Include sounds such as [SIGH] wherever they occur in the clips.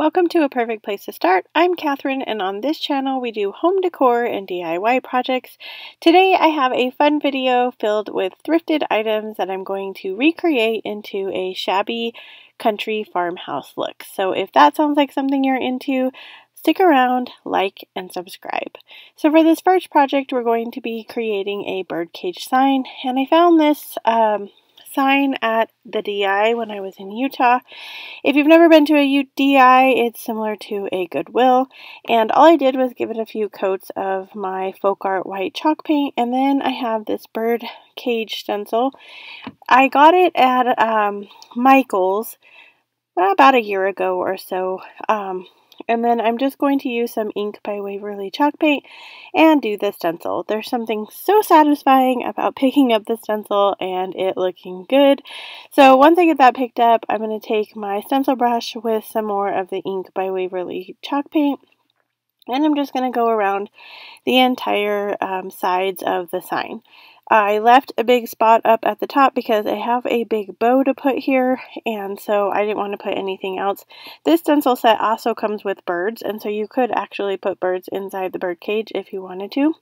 Welcome to A Perfect Place to Start. I'm Catherine and on this channel we do home decor and DIY projects. Today I have a fun video filled with thrifted items that I'm going to recreate into a shabby country farmhouse look. So if that sounds like something you're into, stick around, like, and subscribe. So for this first project we're going to be creating a birdcage sign and I found this um, sign at the DI when I was in Utah. If you've never been to a DI, it's similar to a Goodwill. And all I did was give it a few coats of my folk art white chalk paint. And then I have this bird cage stencil. I got it at um, Michael's about a year ago or so. Um, and then I'm just going to use some ink by Waverly chalk paint and do the stencil. There's something so satisfying about picking up the stencil and it looking good. So once I get that picked up, I'm going to take my stencil brush with some more of the ink by Waverly chalk paint and I'm just going to go around the entire um, sides of the sign. I left a big spot up at the top because I have a big bow to put here and so I didn't want to put anything else. This stencil set also comes with birds and so you could actually put birds inside the bird cage if you wanted to.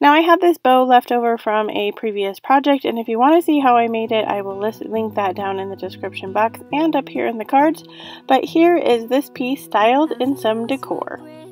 Now I have this bow left over from a previous project and if you want to see how I made it I will list, link that down in the description box and up here in the cards. But here is this piece styled in some decor.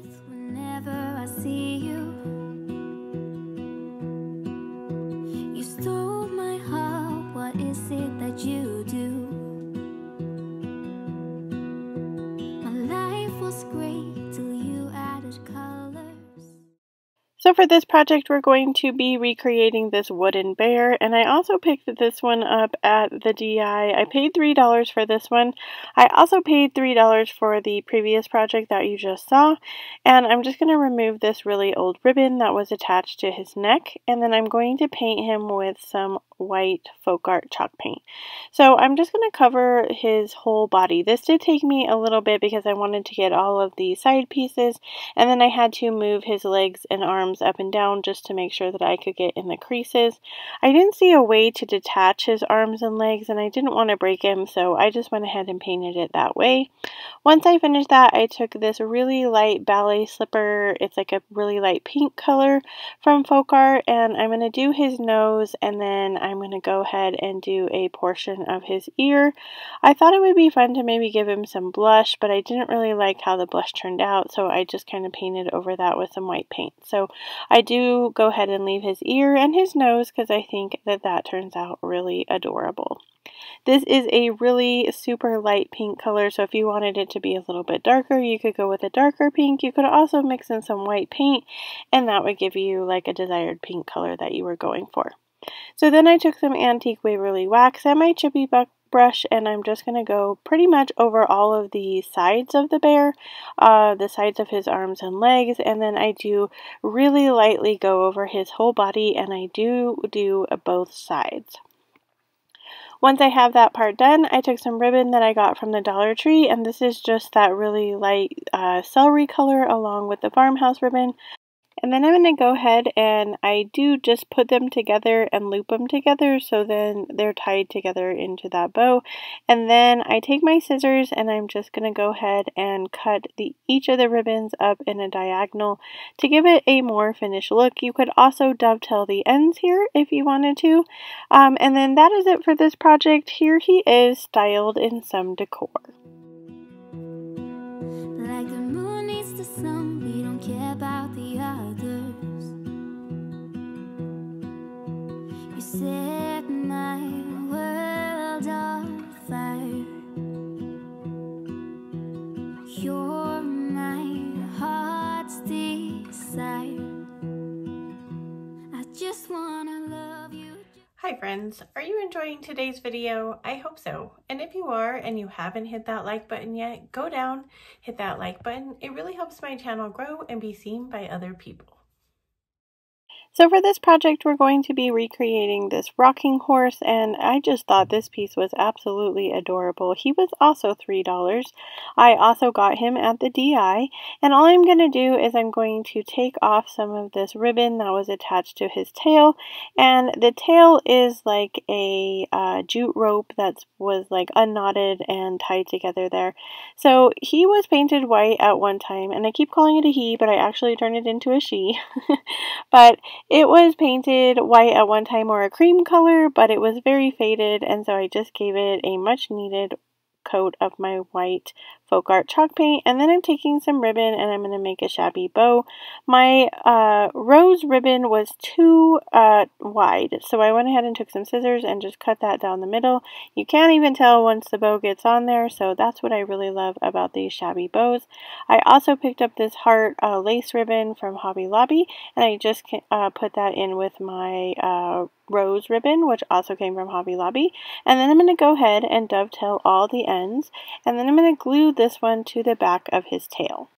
So for this project, we're going to be recreating this wooden bear, and I also picked this one up at the DI. I paid $3 for this one. I also paid $3 for the previous project that you just saw, and I'm just going to remove this really old ribbon that was attached to his neck, and then I'm going to paint him with some white folk art chalk paint. So I'm just going to cover his whole body. This did take me a little bit because I wanted to get all of the side pieces and then I had to move his legs and arms up and down just to make sure that I could get in the creases. I didn't see a way to detach his arms and legs and I didn't want to break him so I just went ahead and painted it that way. Once I finished that I took this really light ballet slipper. It's like a really light pink color from folk art and I'm going to do his nose and then I'm going to go ahead and do a portion of his ear. I thought it would be fun to maybe give him some blush, but I didn't really like how the blush turned out, so I just kind of painted over that with some white paint. So I do go ahead and leave his ear and his nose because I think that that turns out really adorable. This is a really super light pink color, so if you wanted it to be a little bit darker, you could go with a darker pink. You could also mix in some white paint, and that would give you like a desired pink color that you were going for. So then I took some Antique Waverly Wax and my chippy brush and I'm just going to go pretty much over all of the sides of the bear, uh, the sides of his arms and legs, and then I do really lightly go over his whole body and I do do both sides. Once I have that part done, I took some ribbon that I got from the Dollar Tree, and this is just that really light uh, celery color along with the farmhouse ribbon. And then I'm going to go ahead and I do just put them together and loop them together so then they're tied together into that bow. And then I take my scissors and I'm just going to go ahead and cut the each of the ribbons up in a diagonal to give it a more finished look. You could also dovetail the ends here if you wanted to. Um, and then that is it for this project. Here he is styled in some decor. Like the sun, we don't care about the others. You set my world on fire. You're my heart's desire. Hi friends, are you enjoying today's video? I hope so. And if you are and you haven't hit that like button yet, go down, hit that like button. It really helps my channel grow and be seen by other people. So for this project, we're going to be recreating this rocking horse, and I just thought this piece was absolutely adorable. He was also $3. I also got him at the DI, and all I'm going to do is I'm going to take off some of this ribbon that was attached to his tail, and the tail is like a uh, jute rope that was like unknotted and tied together there. So he was painted white at one time, and I keep calling it a he, but I actually turned it into a she. [LAUGHS] but it was painted white at one time or a cream color, but it was very faded, and so I just gave it a much needed coat of my white folk art chalk paint and then I'm taking some ribbon and I'm going to make a shabby bow. My uh, rose ribbon was too uh, wide so I went ahead and took some scissors and just cut that down the middle. You can't even tell once the bow gets on there so that's what I really love about these shabby bows. I also picked up this heart uh, lace ribbon from Hobby Lobby and I just uh, put that in with my uh, rose ribbon, which also came from Hobby Lobby. And then I'm going to go ahead and dovetail all the ends. And then I'm going to glue this one to the back of his tail.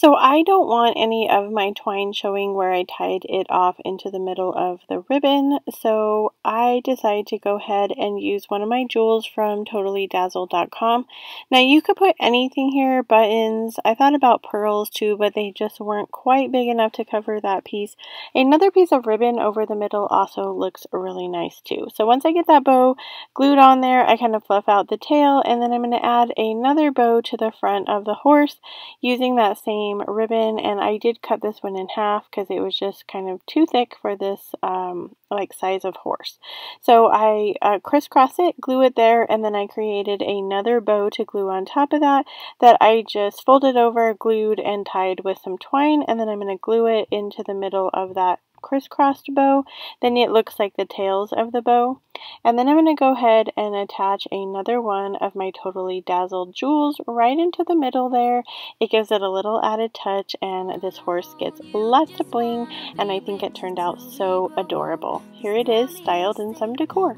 So I don't want any of my twine showing where I tied it off into the middle of the ribbon, so I decided to go ahead and use one of my jewels from TotallyDazzled.com. Now you could put anything here, buttons, I thought about pearls too, but they just weren't quite big enough to cover that piece. Another piece of ribbon over the middle also looks really nice too. So once I get that bow glued on there, I kind of fluff out the tail, and then I'm going to add another bow to the front of the horse using that same same ribbon and I did cut this one in half because it was just kind of too thick for this um, like size of horse. So I uh, crisscross it, glue it there, and then I created another bow to glue on top of that that I just folded over, glued, and tied with some twine and then I'm going to glue it into the middle of that crisscrossed bow, then it looks like the tails of the bow. And then I'm going to go ahead and attach another one of my Totally Dazzled jewels right into the middle there. It gives it a little added touch and this horse gets lots of bling and I think it turned out so adorable. Here it is styled in some decor.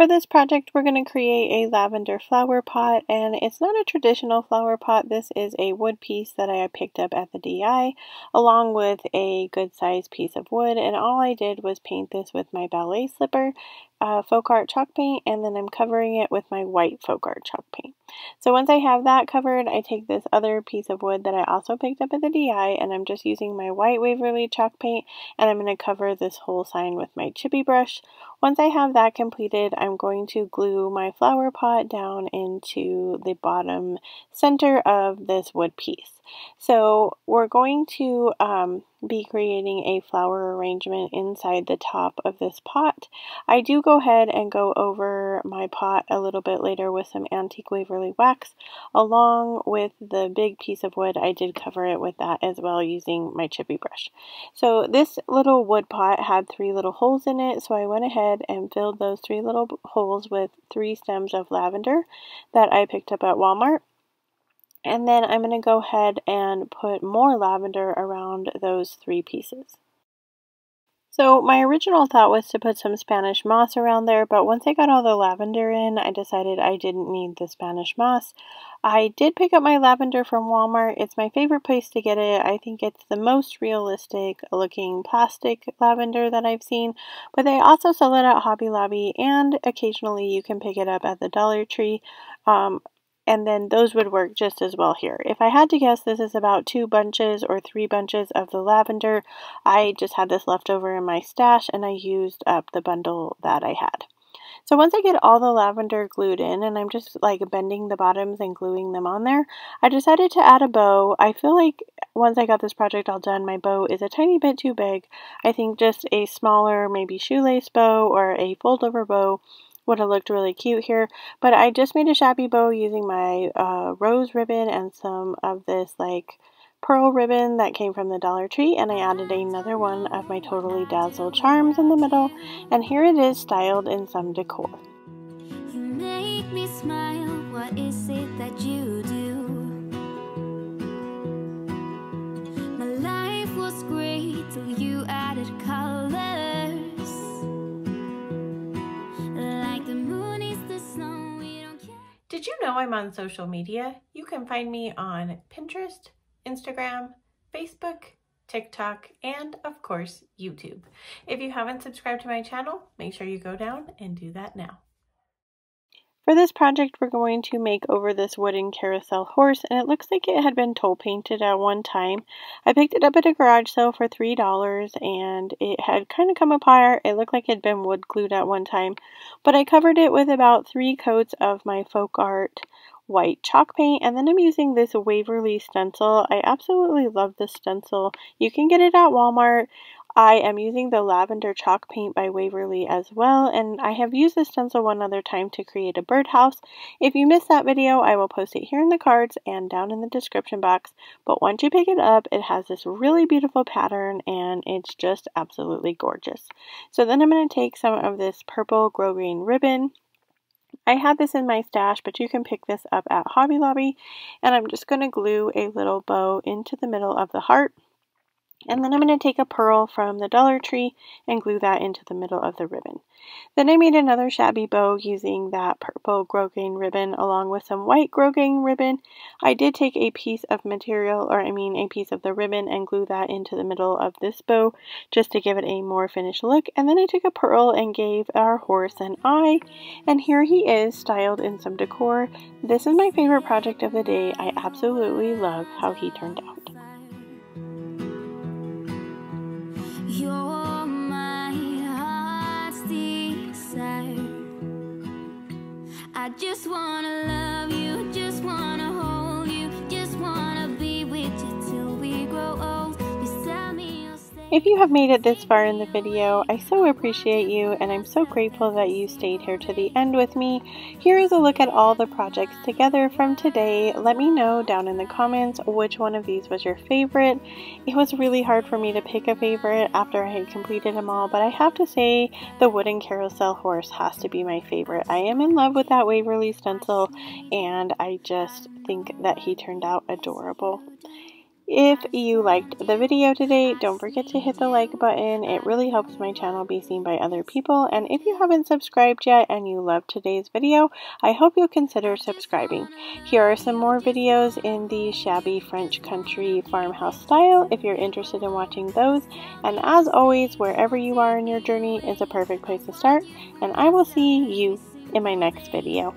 For this project, we're going to create a lavender flower pot, and it's not a traditional flower pot. This is a wood piece that I picked up at the DI, along with a good sized piece of wood, and all I did was paint this with my ballet slipper, uh, folk art chalk paint and then I'm covering it with my white folk art chalk paint. So once I have that covered, I take this other piece of wood that I also picked up at the DI and I'm just using my white Waverly chalk paint and I'm going to cover this whole sign with my chippy brush. Once I have that completed, I'm going to glue my flower pot down into the bottom center of this wood piece. So we're going to um, be creating a flower arrangement inside the top of this pot. I do go ahead and go over my pot a little bit later with some antique Waverly wax along with the big piece of wood. I did cover it with that as well using my chippy brush. So this little wood pot had three little holes in it so I went ahead and filled those three little holes with three stems of lavender that I picked up at Walmart. And then I'm going to go ahead and put more lavender around those three pieces. So my original thought was to put some Spanish moss around there, but once I got all the lavender in, I decided I didn't need the Spanish moss. I did pick up my lavender from Walmart. It's my favorite place to get it. I think it's the most realistic looking plastic lavender that I've seen, but they also sell it at Hobby Lobby and occasionally you can pick it up at the Dollar Tree. Um, and then those would work just as well here. If I had to guess, this is about two bunches or three bunches of the lavender. I just had this left over in my stash and I used up the bundle that I had. So once I get all the lavender glued in and I'm just like bending the bottoms and gluing them on there, I decided to add a bow. I feel like once I got this project all done, my bow is a tiny bit too big. I think just a smaller maybe shoelace bow or a fold over bow would have looked really cute here. But I just made a shabby bow using my uh, rose ribbon and some of this like pearl ribbon that came from the Dollar Tree and I added another one of my Totally dazzle charms in the middle and here it is styled in some decor. You make me smile, what is it that you do? My life was great till you added color Did you know I'm on social media? You can find me on Pinterest, Instagram, Facebook, TikTok, and of course, YouTube. If you haven't subscribed to my channel, make sure you go down and do that now. For this project, we're going to make over this wooden carousel horse, and it looks like it had been toll painted at one time. I picked it up at a garage sale for $3, and it had kind of come apart. It looked like it had been wood glued at one time, but I covered it with about three coats of my folk art white chalk paint and then I'm using this Waverly stencil. I absolutely love this stencil. You can get it at Walmart. I am using the lavender chalk paint by Waverly as well and I have used this stencil one other time to create a birdhouse. If you missed that video I will post it here in the cards and down in the description box but once you pick it up it has this really beautiful pattern and it's just absolutely gorgeous. So then I'm going to take some of this purple grosgrain ribbon I had this in my stash, but you can pick this up at Hobby Lobby. And I'm just going to glue a little bow into the middle of the heart. And then I'm going to take a pearl from the Dollar Tree and glue that into the middle of the ribbon. Then I made another shabby bow using that purple grosgrain ribbon along with some white grosgrain ribbon. I did take a piece of material, or I mean a piece of the ribbon and glue that into the middle of this bow just to give it a more finished look. And then I took a pearl and gave our horse an eye. And here he is styled in some decor. This is my favorite project of the day. I absolutely love how he turned out. You're my heart's desire. I just wanna love If you have made it this far in the video, I so appreciate you and I'm so grateful that you stayed here to the end with me. Here is a look at all the projects together from today. Let me know down in the comments which one of these was your favorite. It was really hard for me to pick a favorite after I had completed them all, but I have to say the wooden carousel horse has to be my favorite. I am in love with that Waverly stencil and I just think that he turned out adorable. If you liked the video today, don't forget to hit the like button. It really helps my channel be seen by other people. And if you haven't subscribed yet and you love today's video, I hope you'll consider subscribing. Here are some more videos in the shabby French country farmhouse style if you're interested in watching those. And as always, wherever you are in your journey is a perfect place to start. And I will see you in my next video.